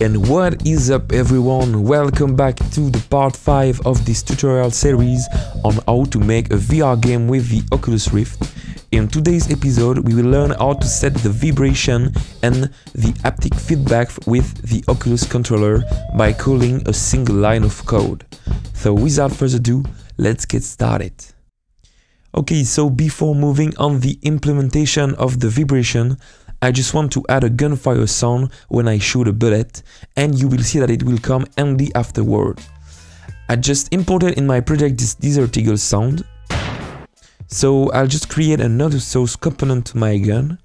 And what is up everyone, welcome back to the part 5 of this tutorial series on how to make a VR game with the Oculus Rift. In today's episode we will learn how to set the vibration and the haptic feedback with the Oculus controller by calling a single line of code. So without further ado, let's get started. Okay, so before moving on the implementation of the vibration, I just want to add a gunfire sound when I shoot a bullet and you will see that it will come only afterward. I just imported in my project this Desert Eagle sound. So I'll just create another source component to my gun.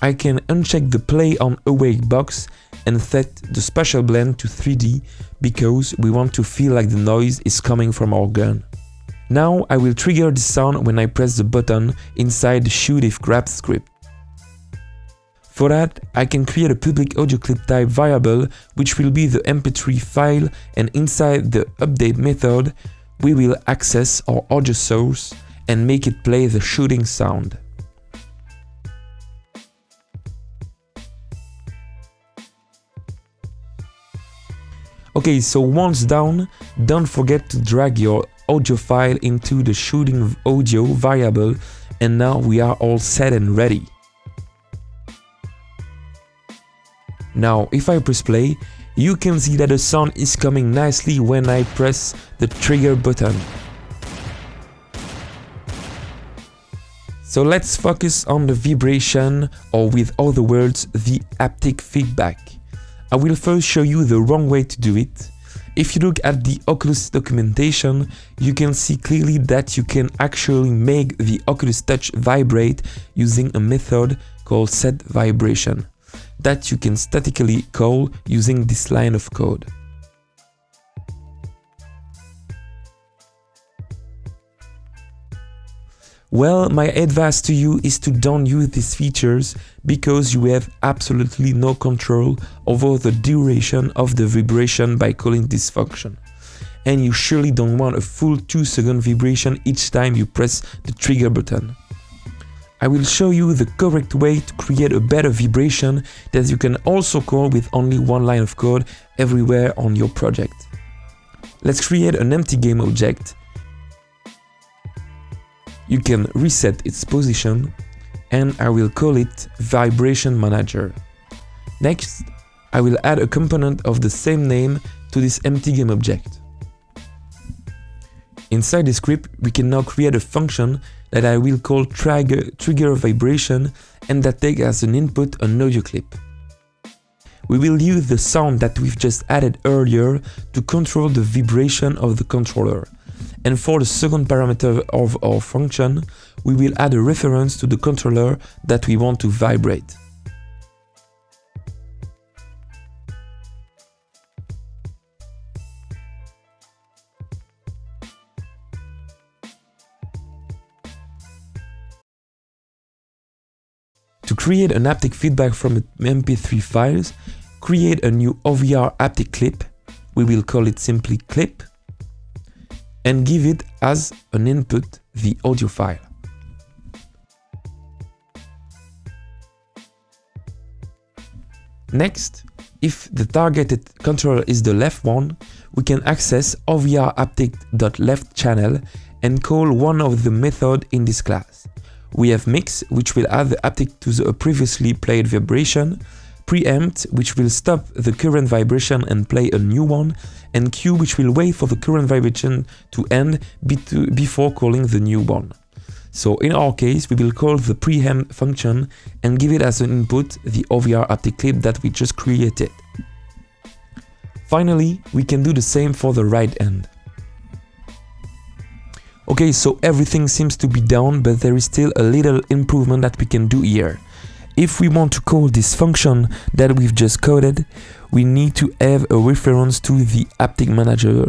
I can uncheck the play on awake box and set the spatial blend to 3D because we want to feel like the noise is coming from our gun. Now I will trigger the sound when I press the button inside the shoot if grab script. For that, I can create a public audio clip type variable which will be the mp3 file and inside the update method we will access our audio source and make it play the shooting sound. Okay, so once done, don't forget to drag your audio file into the shooting audio variable and now we are all set and ready. Now, if I press play, you can see that the sound is coming nicely when I press the trigger button. So let's focus on the vibration or with other words, the haptic feedback. I will first show you the wrong way to do it. If you look at the Oculus documentation, you can see clearly that you can actually make the Oculus Touch vibrate using a method called set vibration that you can statically call using this line of code. Well, my advice to you is to don't use these features because you have absolutely no control over the duration of the vibration by calling this function. And you surely don't want a full 2 second vibration each time you press the trigger button. I will show you the correct way to create a better vibration that you can also call with only one line of code everywhere on your project. Let's create an empty game object. You can reset its position and I will call it Vibration Manager. Next, I will add a component of the same name to this empty game object. Inside the script, we can now create a function that I will call trigger, trigger vibration and that takes as an input an audio clip. We will use the sound that we've just added earlier to control the vibration of the controller. And for the second parameter of our function, we will add a reference to the controller that we want to vibrate. To create an haptic feedback from MP3 files, create a new OVR haptic clip, we will call it simply clip, and give it as an input the audio file. Next, if the targeted controller is the left one, we can access OVR channel and call one of the method in this class. We have mix, which will add the haptic to the previously played vibration, preempt, which will stop the current vibration and play a new one, and cue, which will wait for the current vibration to end before calling the new one. So in our case, we will call the preempt function and give it as an input the OVR haptic clip that we just created. Finally, we can do the same for the right end. Okay, so everything seems to be down, but there is still a little improvement that we can do here. If we want to call this function that we've just coded, we need to have a reference to the haptic manager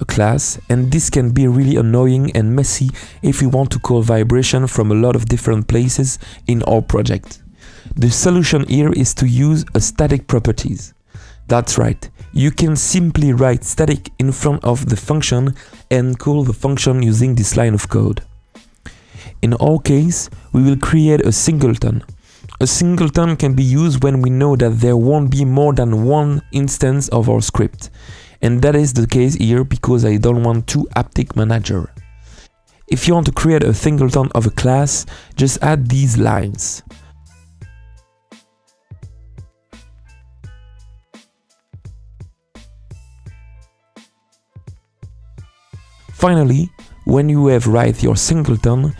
uh, class and this can be really annoying and messy if we want to call vibration from a lot of different places in our project. The solution here is to use a static properties. That's right, you can simply write static in front of the function and call the function using this line of code. In our case, we will create a singleton. A singleton can be used when we know that there won't be more than one instance of our script. And that is the case here because I don't want two haptic manager. If you want to create a singleton of a class, just add these lines. Finally, when you have write your singleton,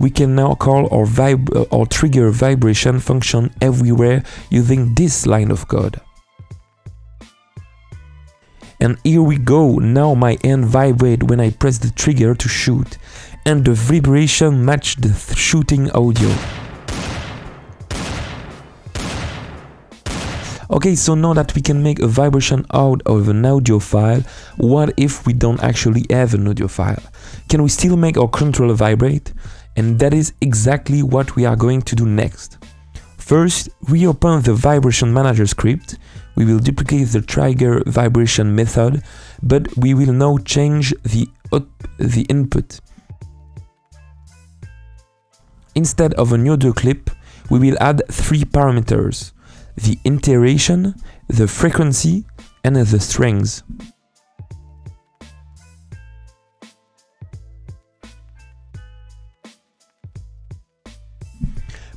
we can now call our, vib uh, or trigger vibration function everywhere using this line of code. And here we go, now my hand vibrate when I press the trigger to shoot, and the vibration match the shooting audio. Okay, so now that we can make a vibration out of an audio file, what if we don't actually have an audio file? Can we still make our controller vibrate? And that is exactly what we are going to do next. First, we open the vibration manager script. We will duplicate the trigger vibration method, but we will now change the, the input. Instead of an audio clip, we will add three parameters, the iteration, the frequency, and the strings.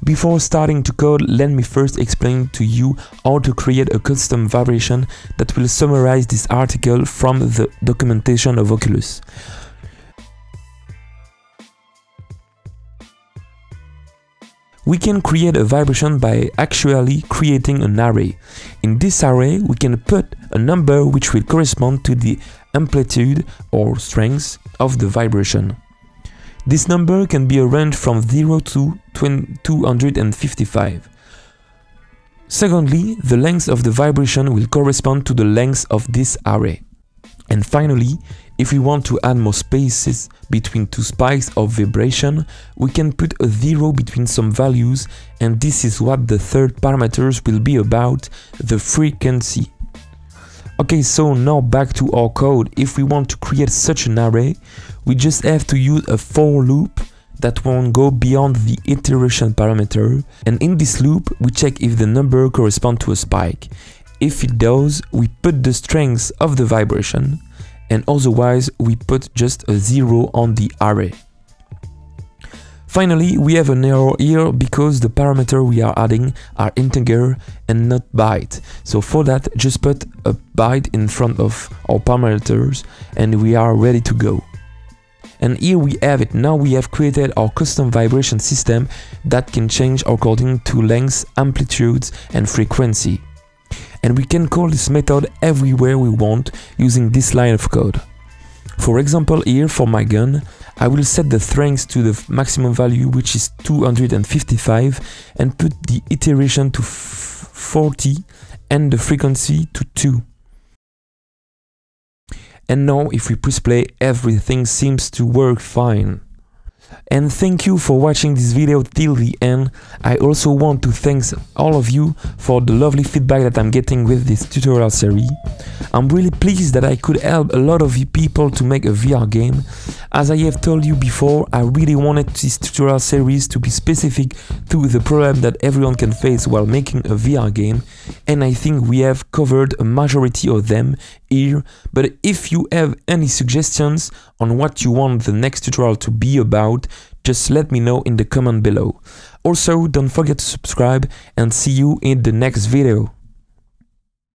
Before starting to code, let me first explain to you how to create a custom vibration that will summarize this article from the documentation of Oculus. We can create a vibration by actually creating an array. In this array, we can put a number which will correspond to the amplitude or strength of the vibration. This number can be arranged from 0 to 255. Secondly, the length of the vibration will correspond to the length of this array. And finally, if we want to add more spaces between two spikes of vibration, we can put a zero between some values and this is what the third parameters will be about, the frequency. Okay, so now back to our code. If we want to create such an array, we just have to use a for loop that won't go beyond the iteration parameter. And in this loop, we check if the number corresponds to a spike. If it does, we put the strength of the vibration, and otherwise we put just a zero on the array. Finally, we have an error here because the parameter we are adding are integer and not byte. So for that, just put a byte in front of our parameters and we are ready to go. And here we have it, now we have created our custom vibration system that can change according to length, amplitudes and frequency. And we can call this method everywhere we want using this line of code. For example here for my gun, I will set the strength to the maximum value which is 255 and put the iteration to 40 and the frequency to 2. And now if we press play everything seems to work fine. And thank you for watching this video till the end. I also want to thank all of you for the lovely feedback that I'm getting with this tutorial series. I'm really pleased that I could help a lot of you people to make a VR game. As I have told you before, I really wanted this tutorial series to be specific to the problem that everyone can face while making a VR game and I think we have covered a majority of them here, but if you have any suggestions on what you want the next tutorial to be about, just let me know in the comment below. Also, don't forget to subscribe and see you in the next video.